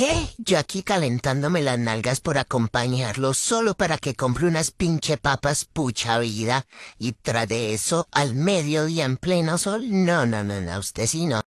¿Qué? Yo aquí calentándome las nalgas por acompañarlo solo para que compre unas pinche papas pucha vida y tras de eso al mediodía en pleno sol. No, no, no, no, usted sí no.